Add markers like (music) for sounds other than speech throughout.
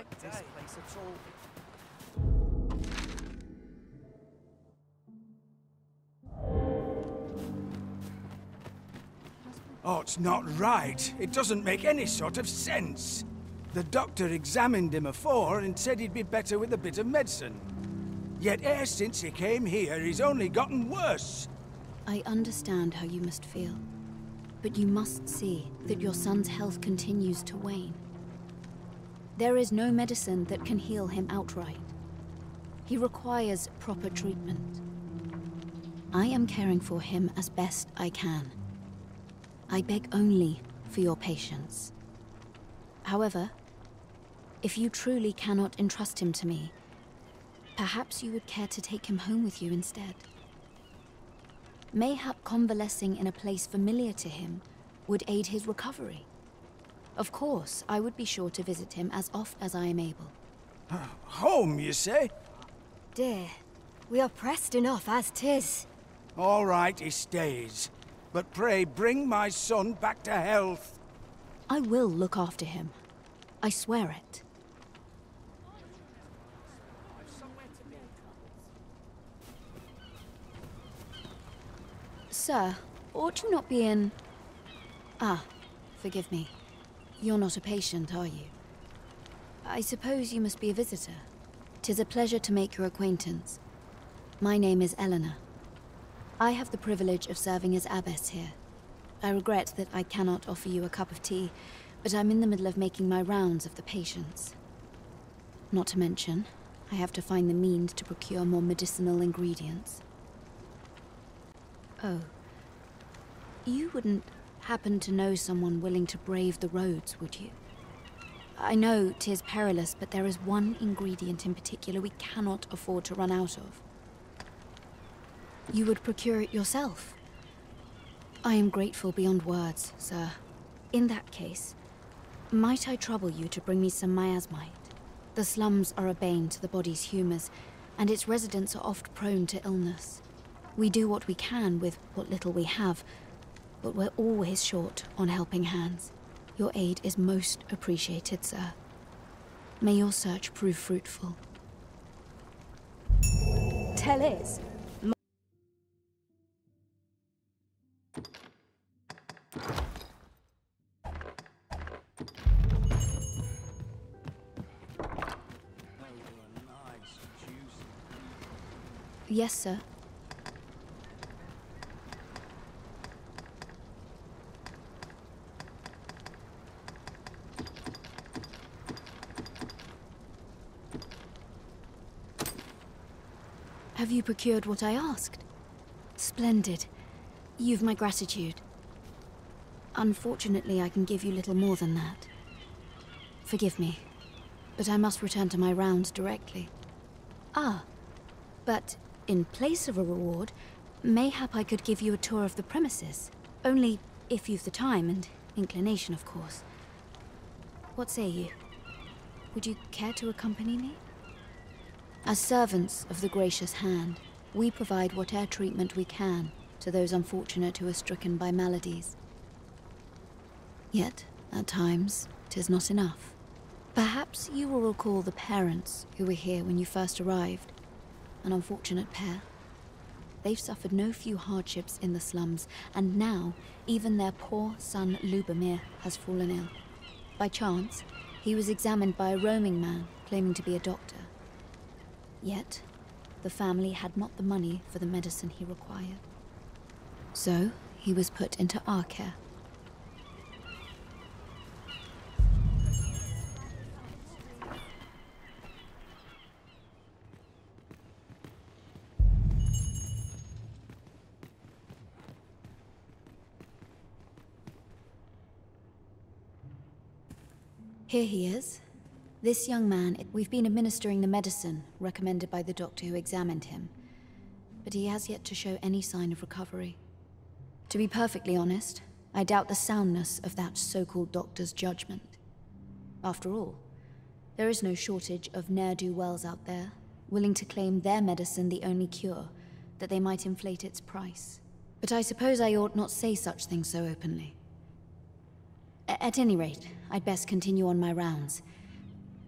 like this place at all. Oh, it's not right. It doesn't make any sort of sense. The doctor examined him afore and said he'd be better with a bit of medicine. Yet ever since he came here, he's only gotten worse. I understand how you must feel. But you must see that your son's health continues to wane. There is no medicine that can heal him outright. He requires proper treatment. I am caring for him as best I can. I beg only for your patience. However, if you truly cannot entrust him to me, perhaps you would care to take him home with you instead. Mayhap convalescing in a place familiar to him would aid his recovery. Of course, I would be sure to visit him as oft as I am able. Home, you say? Dear, we are pressed enough as tis. All right, he stays. But pray bring my son back to health. I will look after him. I swear it. Sir, ought you not be in... Ah, forgive me. You're not a patient, are you? I suppose you must be a visitor. Tis a pleasure to make your acquaintance. My name is Eleanor. I have the privilege of serving as abbess here. I regret that I cannot offer you a cup of tea, but I'm in the middle of making my rounds of the patients. Not to mention, I have to find the means to procure more medicinal ingredients. Oh. You wouldn't happen to know someone willing to brave the roads, would you? I know tis perilous, but there is one ingredient in particular we cannot afford to run out of. You would procure it yourself? I am grateful beyond words, sir. In that case, might I trouble you to bring me some miasmite? The slums are a bane to the body's humors, and its residents are oft prone to illness. We do what we can with what little we have, but we're always short on helping hands. Your aid is most appreciated, sir. May your search prove fruitful. Tell is. Yes, sir. Have you procured what I asked? Splendid. You've my gratitude. Unfortunately, I can give you little more than that. Forgive me, but I must return to my rounds directly. Ah, but in place of a reward, mayhap I could give you a tour of the premises. Only if you've the time and inclination, of course. What say you? Would you care to accompany me? As servants of the gracious hand, we provide whatever treatment we can to those unfortunate who are stricken by maladies. Yet, at times, tis not enough. Perhaps you will recall the parents who were here when you first arrived. An unfortunate pair. They've suffered no few hardships in the slums, and now even their poor son Lubomir has fallen ill. By chance, he was examined by a roaming man claiming to be a doctor. Yet, the family had not the money for the medicine he required. So, he was put into our care. Here he is. This young man, we've been administering the medicine recommended by the doctor who examined him. But he has yet to show any sign of recovery. To be perfectly honest, I doubt the soundness of that so-called doctor's judgment. After all, there is no shortage of ne'er-do-wells out there, willing to claim their medicine the only cure, that they might inflate its price. But I suppose I ought not say such things so openly. A at any rate, I'd best continue on my rounds.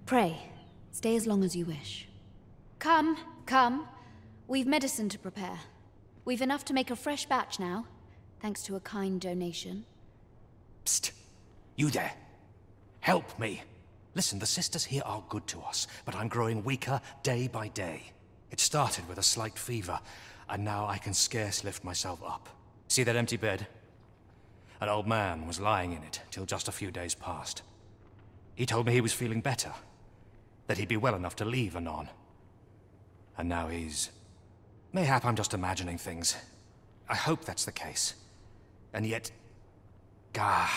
Pray, stay as long as you wish. Come, come. We've medicine to prepare. We've enough to make a fresh batch now, thanks to a kind donation. Psst. You there. Help me. Listen, the sisters here are good to us, but I'm growing weaker day by day. It started with a slight fever, and now I can scarce lift myself up. See that empty bed? An old man was lying in it till just a few days past. He told me he was feeling better, that he'd be well enough to leave anon. And now he's... Mayhap I'm just imagining things. I hope that's the case. And yet... Gah...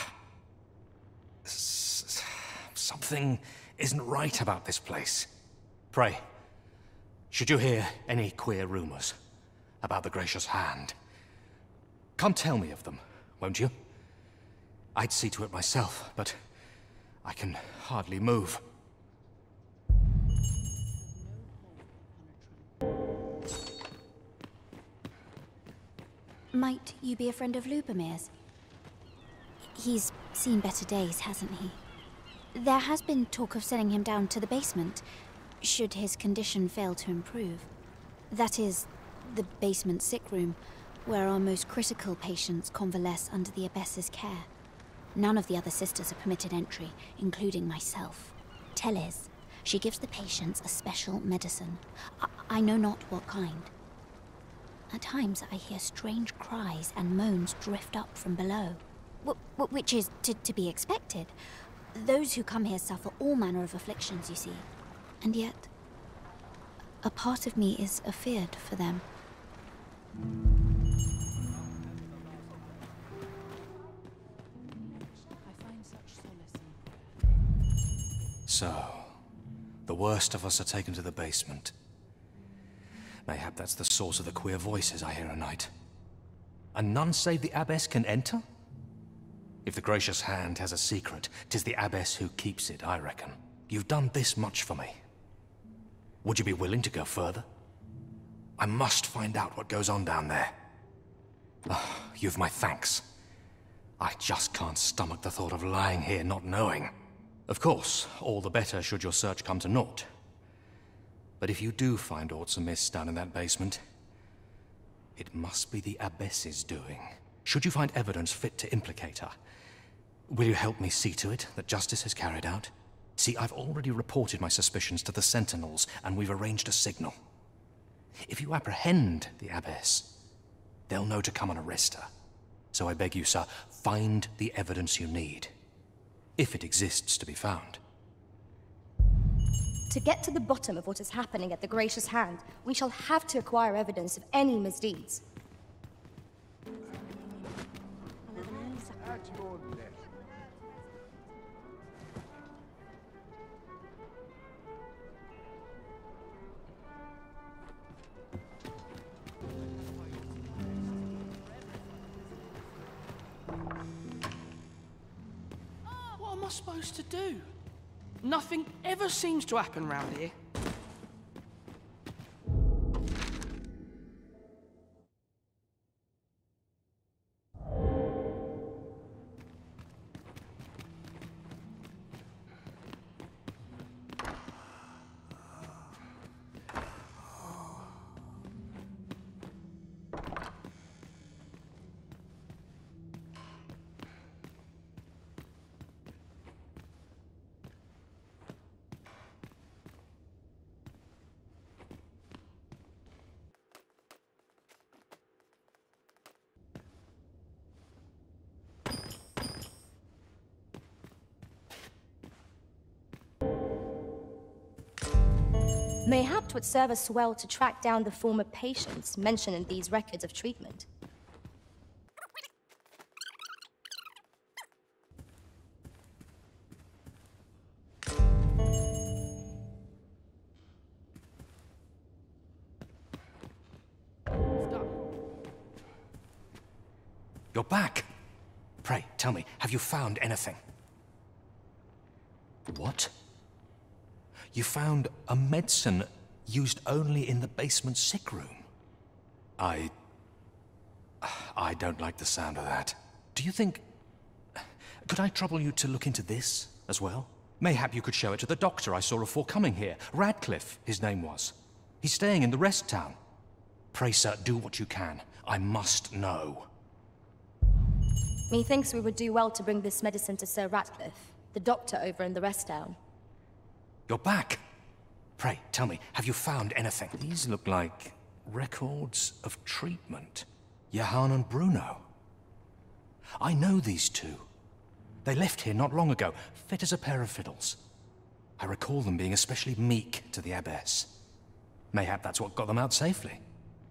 Something isn't right about this place. Pray, should you hear any queer rumors about the Gracious Hand, come tell me of them, won't you? I'd see to it myself, but I can hardly move. Might you be a friend of Lubomir's? He's seen better days, hasn't he? There has been talk of sending him down to the basement, should his condition fail to improve. That is, the basement sick room, where our most critical patients convalesce under the Abbess's care. None of the other sisters are permitted entry, including myself. Teles, she gives the patients a special medicine. I, I know not what kind. At times I hear strange cries and moans drift up from below. Which is to, to be expected. Those who come here suffer all manner of afflictions, you see. And yet, a part of me is afeared for them. So, the worst of us are taken to the basement. Mayhap that's the source of the queer voices I hear at night. And none save the Abbess can enter? If the Gracious Hand has a secret, tis the Abbess who keeps it, I reckon. You've done this much for me. Would you be willing to go further? I must find out what goes on down there. Oh, you've my thanks. I just can't stomach the thought of lying here not knowing. Of course, all the better should your search come to naught. But if you do find amiss down in that basement, it must be the Abbess's doing. Should you find evidence fit to implicate her, will you help me see to it that justice is carried out? See, I've already reported my suspicions to the Sentinels, and we've arranged a signal. If you apprehend the Abbess, they'll know to come and arrest her. So I beg you, sir, find the evidence you need. If it exists to be found. To get to the bottom of what is happening at the Gracious Hand, we shall have to acquire evidence of any misdeeds. What am I supposed to do? Nothing ever seems to happen round here. Mayhap would serve us well to track down the former patients mentioned in these records of treatment. You're back! Pray, tell me, have you found anything? What? You found a medicine used only in the basement sick room? I... I don't like the sound of that. Do you think... Could I trouble you to look into this as well? Mayhap you could show it to the doctor I saw afore coming here. Radcliffe, his name was. He's staying in the rest town. Pray, sir, do what you can. I must know. Methinks we would do well to bring this medicine to Sir Ratcliffe, the doctor over in the rest town. You're back. Pray, tell me, have you found anything? These look like records of treatment. Johann and Bruno. I know these two. They left here not long ago, fit as a pair of fiddles. I recall them being especially meek to the Abbess. Mayhap that's what got them out safely.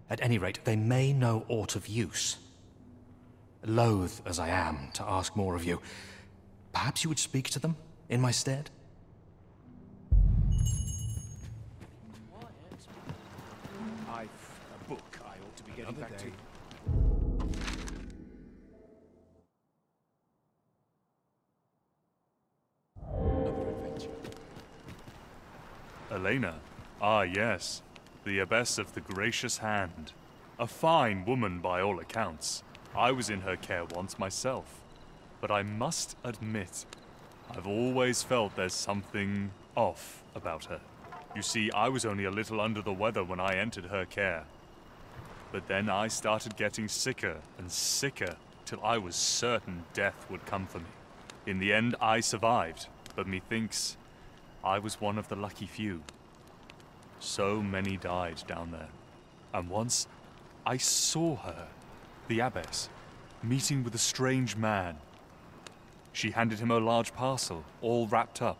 At any rate, they may know aught of use. Loath as I am to ask more of you, perhaps you would speak to them in my stead? I ought to be getting to. Eleanor. Ah, yes. The Abbess of the Gracious Hand. A fine woman by all accounts. I was in her care once myself. But I must admit, I've always felt there's something off about her. You see, I was only a little under the weather when I entered her care. But then I started getting sicker and sicker till I was certain death would come for me. In the end, I survived, but methinks I was one of the lucky few. So many died down there. And once I saw her, the abbess, meeting with a strange man. She handed him a large parcel, all wrapped up.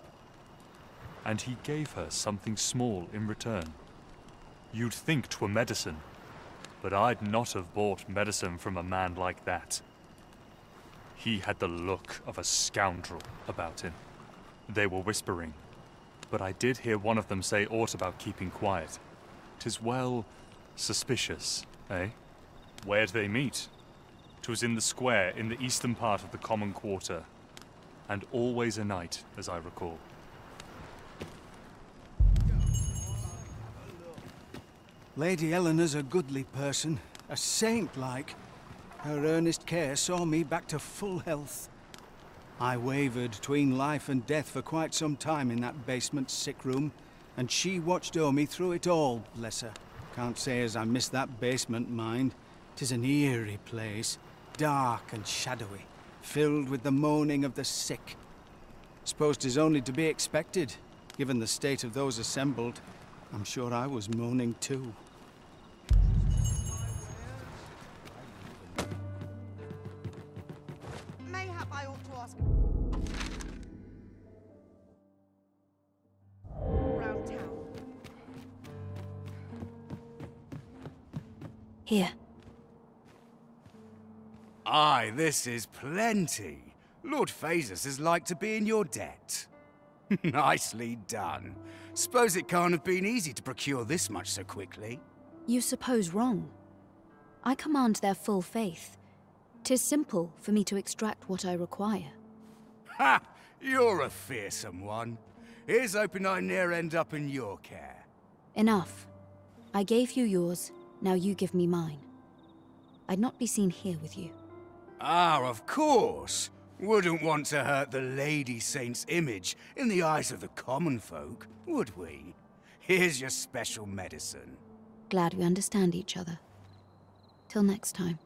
And he gave her something small in return. You'd think 'twere medicine, but I'd not have bought medicine from a man like that. He had the look of a scoundrel about him. They were whispering, but I did hear one of them say aught about keeping quiet. Tis well suspicious, eh? Where'd they meet? 'Twas in the square in the eastern part of the common quarter, and always a night, as I recall. Lady Eleanor's a goodly person, a saint like. Her earnest care saw me back to full health. I wavered between life and death for quite some time in that basement sick room, and she watched o'er me through it all, bless her. Can't say as I miss that basement, mind. 'Tis an eerie place, dark and shadowy, filled with the moaning of the sick. Suppose 'tis only to be expected, given the state of those assembled. I'm sure I was moaning too. Here. Aye, this is plenty. Lord Phaesus is like to be in your debt. (laughs) Nicely done. Suppose it can't have been easy to procure this much so quickly. You suppose wrong. I command their full faith. Tis simple for me to extract what I require. Ha! You're a fearsome one. Here's hoping I ne'er end up in your care. Enough. I gave you yours, now you give me mine. I'd not be seen here with you. Ah, of course. Wouldn't want to hurt the Lady Saint's image in the eyes of the common folk, would we? Here's your special medicine. Glad we understand each other. Till next time.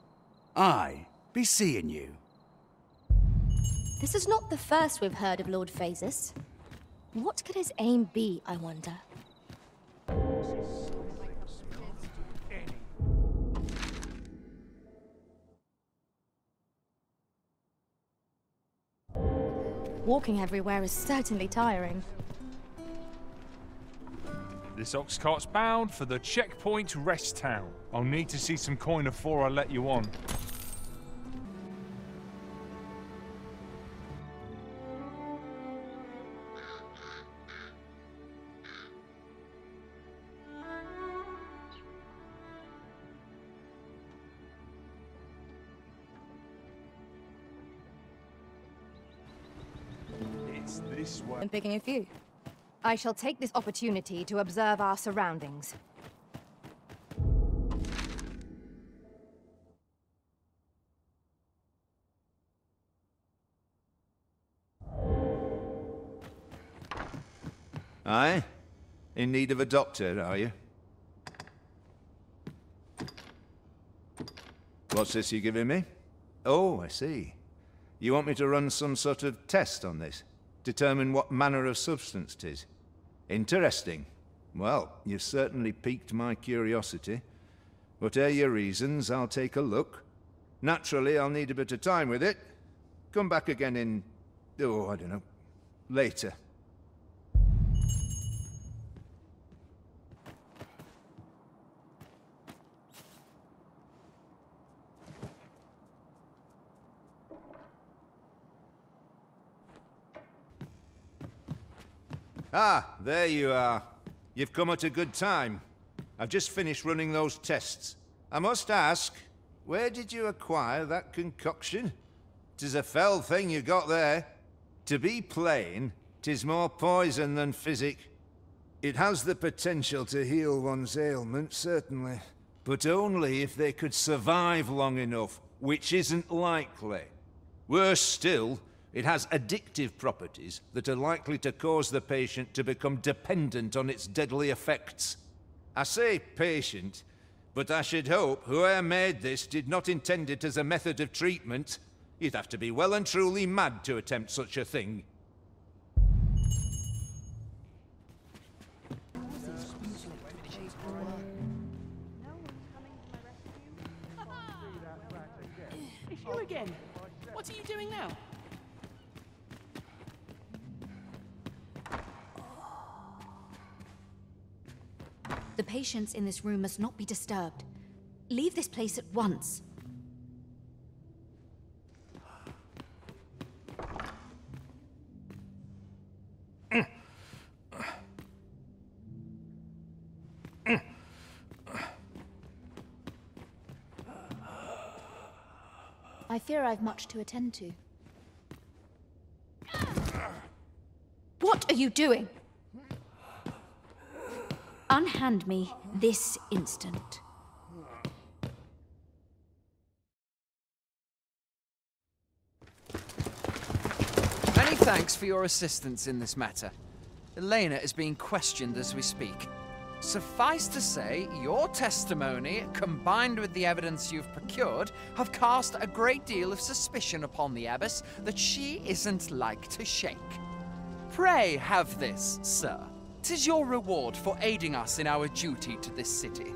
I be seeing you. This is not the first we've heard of Lord Phaesus. What could his aim be, I wonder? Walking everywhere is certainly tiring. This ox cart's bound for the checkpoint rest town. I'll need to see some coin before I let you on. It's this way. I'm picking a few. I shall take this opportunity to observe our surroundings. Aye? In need of a doctor, are you? What's this you're giving me? Oh, I see. You want me to run some sort of test on this? Determine what manner of substance substance 'tis? Interesting. Well, you've certainly piqued my curiosity. Whatever your reasons, I'll take a look. Naturally, I'll need a bit of time with it. Come back again in... oh, I don't know. Later. Ah, there you are. You've come at a good time. I've just finished running those tests. I must ask, where did you acquire that concoction? Tis a fell thing you got there. To be plain, tis more poison than physic. It has the potential to heal one's ailment, certainly. But only if they could survive long enough, which isn't likely. Worse still, it has addictive properties that are likely to cause the patient to become dependent on its deadly effects. I say patient, but I should hope whoever made this did not intend it as a method of treatment. You'd have to be well and truly mad to attempt such a thing. The patients in this room must not be disturbed. Leave this place at once. I fear I've much to attend to. What are you doing? Unhand me this instant. Many thanks for your assistance in this matter. Eleanor is being questioned as we speak. Suffice to say, your testimony, combined with the evidence you've procured, have cast a great deal of suspicion upon the Abbess that she isn't like to shake. Pray have this, sir. Tis your reward for aiding us in our duty to this city.